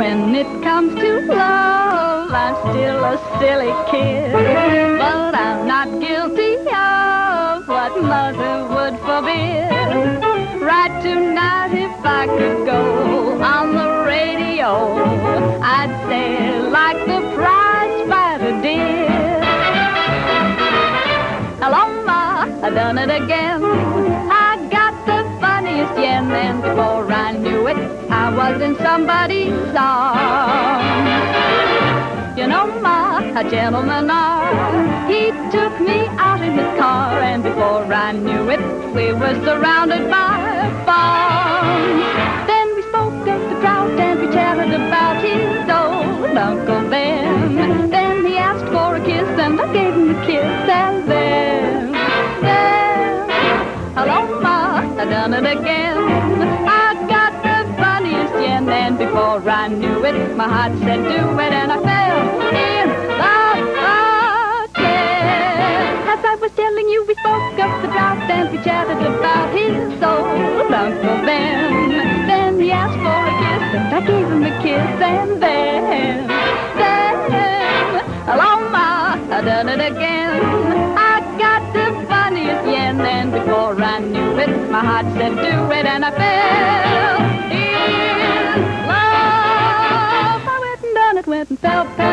it comes to love, I'm still a silly kid. But I'm not guilty of what mother would forbid. Right tonight, if I could go on the radio, I'd say like the prize fighter did. Hello, Ma, I done it again. I was in somebody's arms. You know, Ma, a gentleman are. He took me out in his car, and before I knew it, we were surrounded by farms. Then we spoke of the drought, and we chatted about his old Uncle Ben. Then he asked for a kiss, and I gave him a kiss, and then, then, hello, Ma, uh, I done it again. Before I knew it, my heart said do it, and I fell in love again. As I was telling you, we spoke of the drought, and we chatted about his old Uncle Ben. Then he asked for a kiss, and I gave him a kiss, and then, then, hello, Ma, I done it again. I got the funniest yen, and before I knew it, my heart said do it, and I fell and felt.